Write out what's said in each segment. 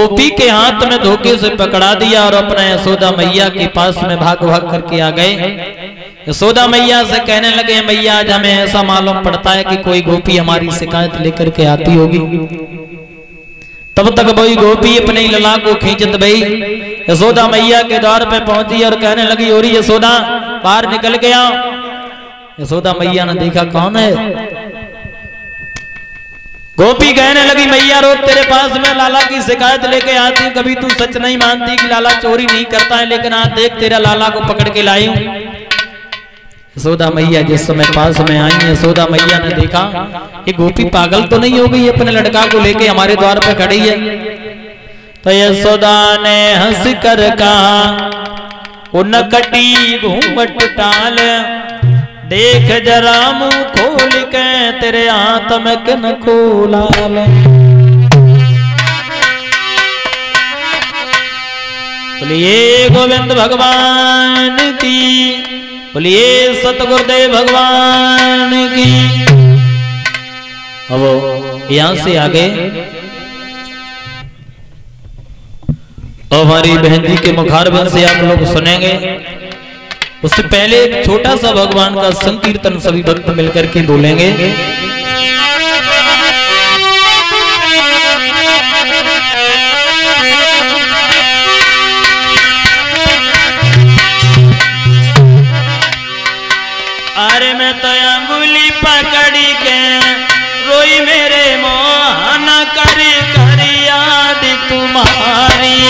गोपी के हाथ में धोखे से पकड़ा दिया और अपना यशोदा मैया के पास में भाग भाग करके आ गए। यशोदा मैया से कहने लगे, मैया, आज हमें ऐसा मालूम पड़ता है कि कोई गोपी हमारी शिकायत लेकर के आती होगी। तब तक वही गोपी अपने लला को खींचत गई। यशोदा मैया के द्वार पे पहुँची और कहने लगी, ओरी यशोदा बाहर निकल गया। यशोदा मैया ने देखा, कौन है? गोपी कहने लगी, मैया, रोज तेरे पास में लाला की शिकायत लेके आती हूँ। कभी तू सच नहीं मानती कि लाला चोरी नहीं करता है, लेकिन आज देख तेरा लाला को पकड़ के लाई हूँ। यशोदा मैया, जिस समय पास में आई यशोदा मैया ने देखा ये गोपी पागल तो नहीं हो गई, अपने लड़का को लेके हमारे द्वार पे खड़ी है। तो यशोदा ने हंस कर कहा कटी घूंघट टाल देख जरा मुँह खोल के तेरे हाथ में किन खोला ले बोलिए गोविंद भगवान की, बोलिए सतगुरुदेव भगवान की। अब यहाँ से आगे। हमारी बहन जी के मुखारबन से आप लोग सुनेंगे। उससे पहले एक छोटा सा भगवान का संकीर्तन सभी भक्त मिलकर के बोलेंगे। अरे मैं तो अंगुली पकड़ी के रोई मेरे मोहन करी करी याद तुम्हारी।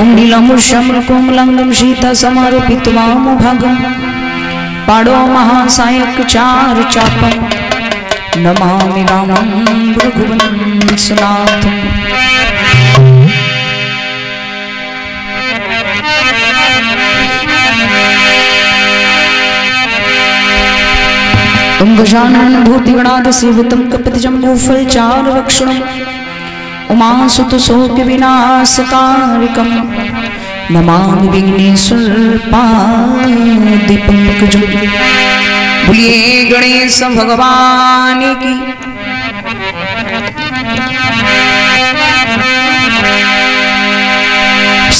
श्रीगुरुवे नमः ॐ नीलमुष्यमृकोमलङ्गं शीतसमारोपित्वामुभागम् पाडो महासायकचार चापं नमामि रामं रघुवंशनाथम् तं गजानन भूतिगणादसेवितं कपितजम्बूफलचारुरक्षणम् उमासुतशोकविनाशकारकं नमामि विघ्नेश्वरपादिपङ्कजं बोलिए गणेश भगवान की।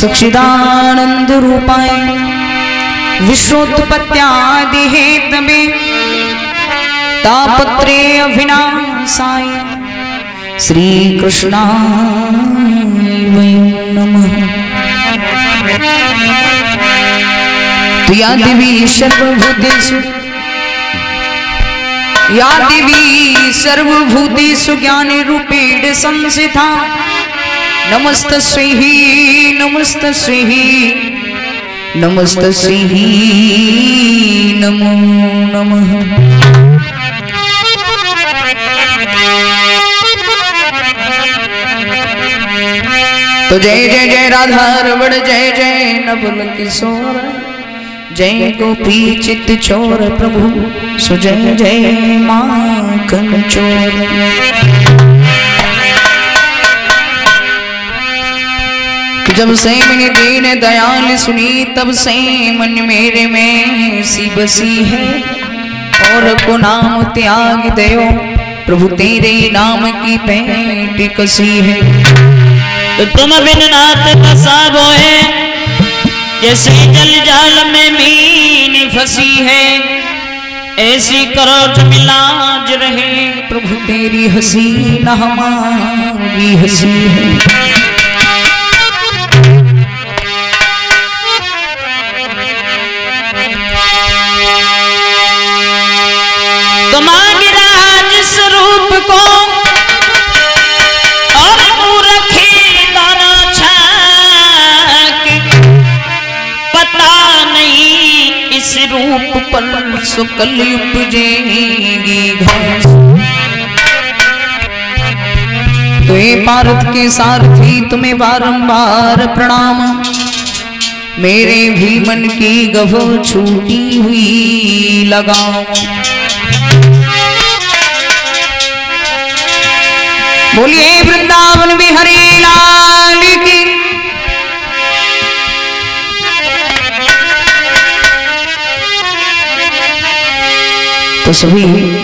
सच्चिदानंद रूपाय विश्वोत्पत्त्यादि हेतवे तापत्रे अभिनाशाय श्री तो या देवी सर्वभूतेषु या देवी सर्वभूतेषु ज्ञानरूपेण संस्थिता नमस्तस्यै नमस्तस्यै नमस्तस्यै नमो नमः। जय जय जय राधा रमण, जय जय नबुल किशोर। जय गोपी चित चोर प्रभु सुजय जय माखन चोर। जब से मैंने दीन दयाल सुनी, तब से मन मेरे में सी बसी है। और को नाम त्याग दयो, प्रभु तेरे नाम की पेट कसी है। तो तुम बिन नाथ फसा बोए जैसे जल जाल में मीन फंसी है ऐसी करो मिलाज रहे। प्रभु तेरी हसी न हमारी हसी है। तुम्हारी राज स्वरूप को रूप पर सुकल उपजेगी घास तो भारत के सारथी, तुम्हें बारंबार प्रणाम। मेरे भी मन की गभ छूटी हुई लगाओ बोलिए, वृंदावन बिहारी लाल। तो सभी